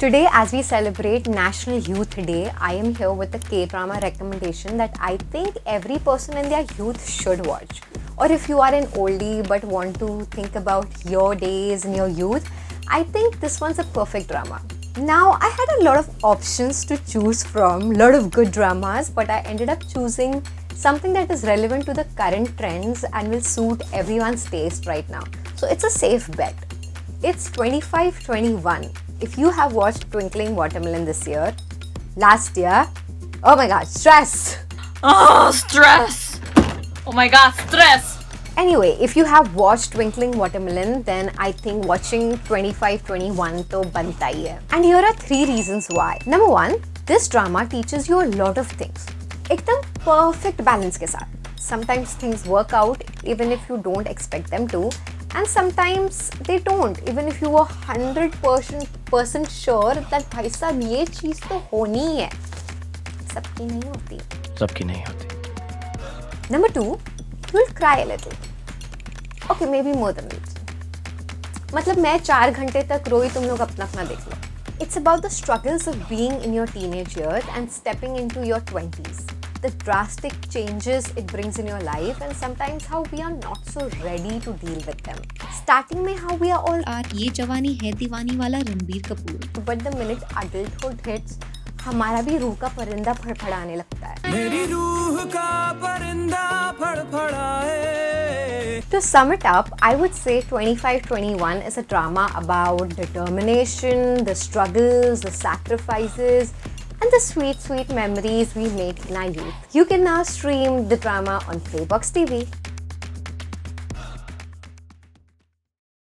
Today, as we celebrate National Youth Day, I am here with a K drama recommendation that I think every person in their youth should watch. Or if you are an oldie but want to think about your days in your youth, I think this one's a perfect drama. Now, I had a lot of options to choose from, a lot of good dramas, but I ended up choosing something that is relevant to the current trends and will suit everyone's taste right now. So it's a safe bet. It's 2521 if you have watched Twinkling Watermelon this year, last year, oh my god, stress! Oh, stress! Oh my god, stress! Anyway, if you have watched Twinkling Watermelon, then I think watching 2521 to banta hi hai. And here are three reasons why. Number one, this drama teaches you a lot of things. एकदम perfect balance के साथ. Sometimes things work out even if you don't expect them to, and sometimes they don't even if you were 100% percent sure that भाई साहब ये चीज़ तो होनी ही है सबकी नहीं होती सबकी नहीं होती Number two, you'll cry a little. Okay, maybe more than that. मतलब मैं चार घंटे तक रोई तुम लोग अपना अपना देख लो It's about the struggles of being in your teenage years and stepping into your 20s. The drastic changes it brings in your life and sometimes how we are not so ready to deal with them. Starting में how we are all और ये जवानी है दीवानी वाला Ranbir Kapoor but the minute adulthood hits हमारा भी रूह का परिंदा फड़फड़ाने लगता है मेरी रूह का परिंदा फड़फड़ाए To sum it up, I would say 2521 is a drama about determination, the struggles, the sacrifices, and the sweet, sweet memories we make in our youth. You can now stream the drama on Playbox TV.